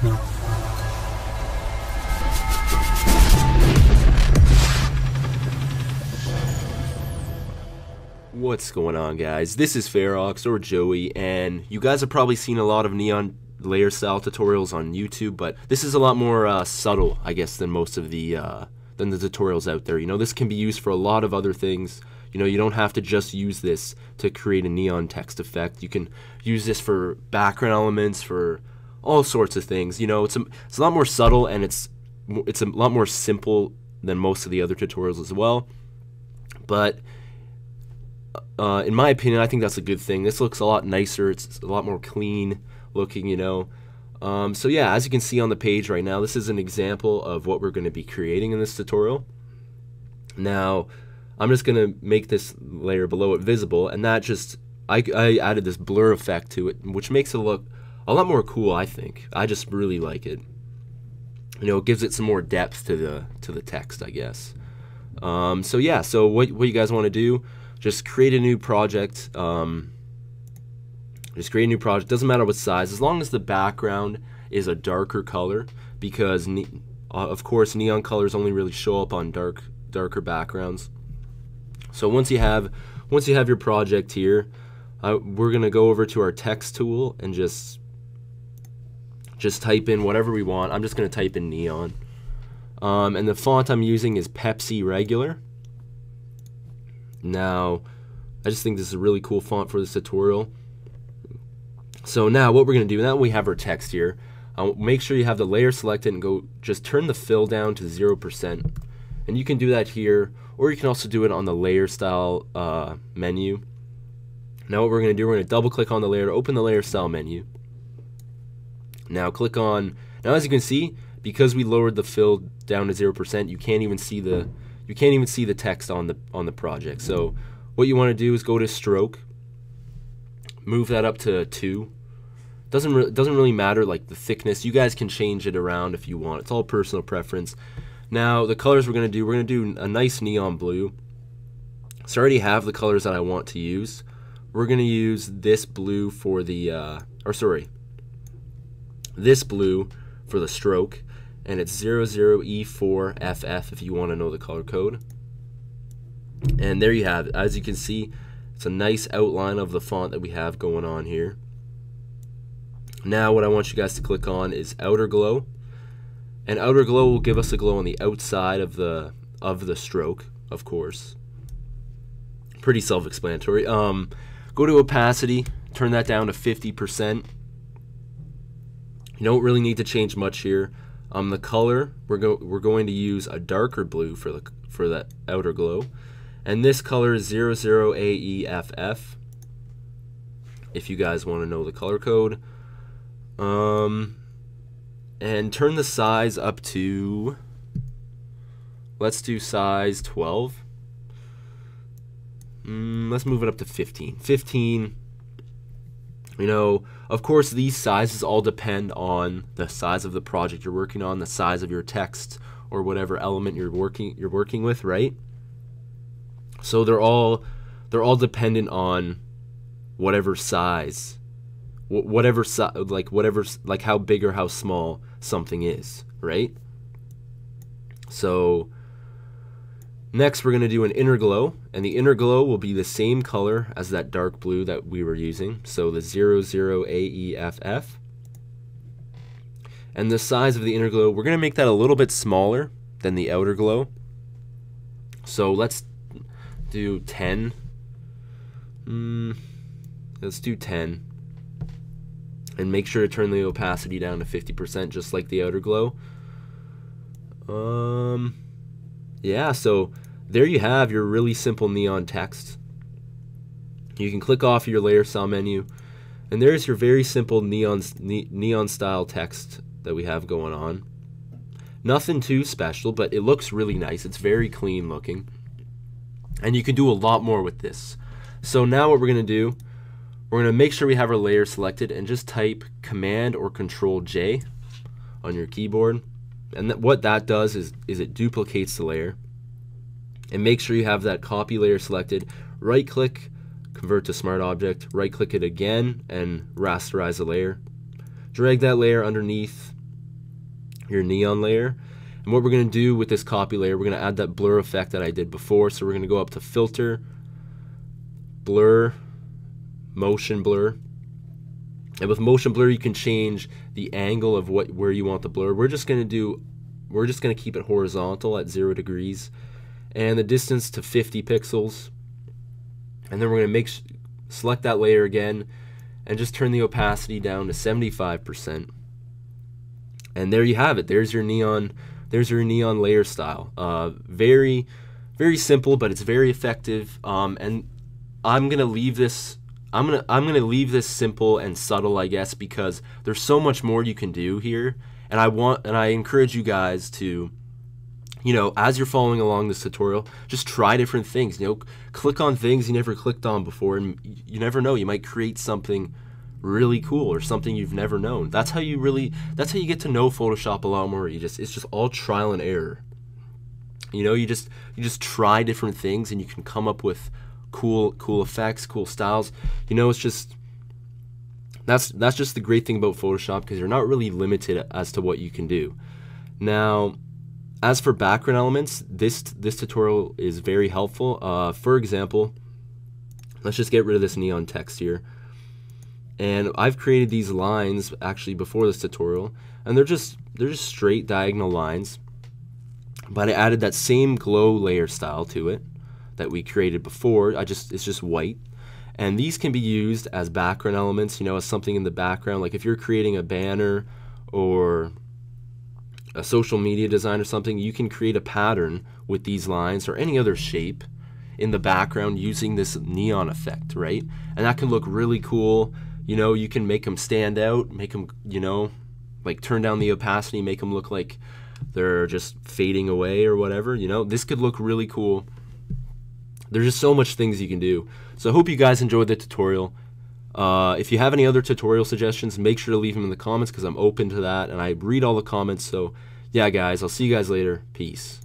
What's going on guys? This is Ferox or Joey and you guys have probably seen a lot of neon layer style tutorials on YouTube but this is a lot more uh, subtle I guess than most of the uh, than the tutorials out there. You know this can be used for a lot of other things. You know you don't have to just use this to create a neon text effect. You can use this for background elements for all sorts of things. You know it's a, it's a lot more subtle and it's it's a lot more simple than most of the other tutorials as well. But uh, in my opinion, I think that's a good thing. This looks a lot nicer. It's a lot more clean looking, you know. Um, so yeah, as you can see on the page right now, this is an example of what we're going to be creating in this tutorial. Now, I'm just going to make this layer below it visible, and that just, I, I added this blur effect to it, which makes it look a lot more cool, I think. I just really like it. You know, it gives it some more depth to the to the text, I guess. Um, so yeah, so what, what you guys want to do, just create a new project. Um, just create a new project. Doesn't matter what size, as long as the background is a darker color, because uh, of course neon colors only really show up on dark darker backgrounds. So once you have once you have your project here, uh, we're gonna go over to our text tool and just just type in whatever we want. I'm just gonna type in neon. Um, and the font I'm using is Pepsi Regular. Now, I just think this is a really cool font for this tutorial. So now what we're going to do, now we have our text here, uh, make sure you have the layer selected and go just turn the fill down to 0%. And you can do that here, or you can also do it on the layer style uh, menu. Now what we're going to do, we're going to double click on the layer to open the layer style menu. Now click on, now as you can see, because we lowered the fill down to 0%, you can't even see the you can't even see the text on the on the project. So what you want to do is go to stroke, move that up to two. Doesn't re doesn't really matter like the thickness. You guys can change it around if you want. It's all personal preference. Now the colors we're gonna do, we're gonna do a nice neon blue. So I already have the colors that I want to use. We're gonna use this blue for the, uh, or sorry, this blue for the stroke and it's 00E4FF if you want to know the color code. And there you have it. As you can see, it's a nice outline of the font that we have going on here. Now what I want you guys to click on is outer glow. And outer glow will give us a glow on the outside of the of the stroke, of course. Pretty self-explanatory. Um, go to opacity, turn that down to 50%. You don't really need to change much here. Um, the color we're go we're going to use a darker blue for the for that outer glow, and this color is 00AEFF. If you guys want to know the color code, um, and turn the size up to. Let's do size 12. Mm, let's move it up to 15. 15 you know, of course, these sizes all depend on the size of the project you're working on, the size of your text, or whatever element you're working you're working with, right? So they're all they're all dependent on whatever size, whatever si- like whatever like how big or how small something is, right? So Next, we're going to do an inner glow, and the inner glow will be the same color as that dark blue that we were using, so the 00AEFF. And the size of the inner glow, we're going to make that a little bit smaller than the outer glow. So let's do 10. Mm, let's do 10. And make sure to turn the opacity down to 50% just like the outer glow. Um yeah, so there you have your really simple neon text. You can click off your layer style menu, and there's your very simple neon, ne neon style text that we have going on. Nothing too special, but it looks really nice. It's very clean looking. And you can do a lot more with this. So now what we're going to do, we're going to make sure we have our layer selected and just type Command or Control J on your keyboard. And th what that does is, is it duplicates the layer. And make sure you have that copy layer selected. Right click, convert to smart object. Right click it again and rasterize the layer. Drag that layer underneath your neon layer. And what we're going to do with this copy layer, we're going to add that blur effect that I did before. So we're going to go up to filter, blur, motion blur. And with motion blur, you can change the angle of what where you want the blur. We're just going to do, we're just going to keep it horizontal at zero degrees, and the distance to 50 pixels. And then we're going to make select that layer again, and just turn the opacity down to 75%. And there you have it. There's your neon. There's your neon layer style. Uh, very, very simple, but it's very effective. Um, and I'm gonna leave this I'm gonna I'm gonna leave this simple and subtle, I guess, because there's so much more you can do here, and I want and I encourage you guys to, you know, as you're following along this tutorial, just try different things. You know, click on things you never clicked on before, and you never know, you might create something really cool or something you've never known. That's how you really that's how you get to know Photoshop a lot more. You just it's just all trial and error. You know, you just you just try different things and you can come up with cool cool effects, cool styles. You know, it's just that's that's just the great thing about Photoshop because you're not really limited as to what you can do. Now, as for background elements, this this tutorial is very helpful. Uh, for example, let's just get rid of this neon text here. And I've created these lines actually before this tutorial, and they're just they're just straight diagonal lines. But I added that same glow layer style to it that we created before. I just it's just white. And these can be used as background elements, you know, as something in the background. Like if you're creating a banner or a social media design or something, you can create a pattern with these lines or any other shape in the background using this neon effect, right? And that can look really cool. You know, you can make them stand out, make them, you know, like turn down the opacity, make them look like they're just fading away or whatever. You know, this could look really cool there's just so much things you can do. So I hope you guys enjoyed the tutorial. Uh, if you have any other tutorial suggestions, make sure to leave them in the comments because I'm open to that and I read all the comments. So yeah, guys, I'll see you guys later. Peace.